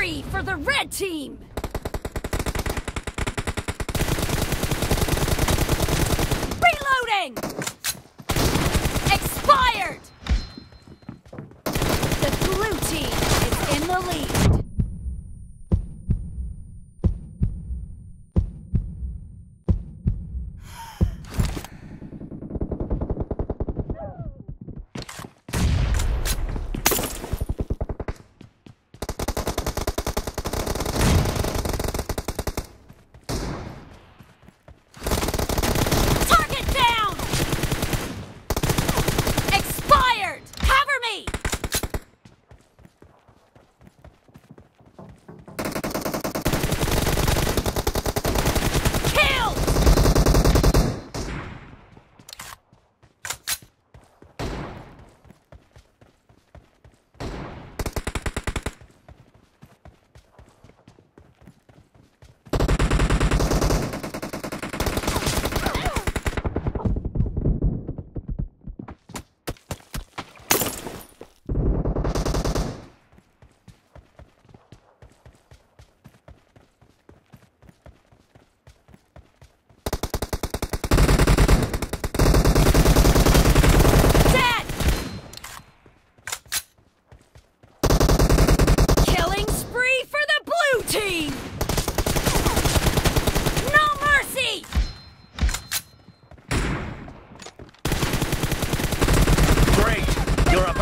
Spree for the red team!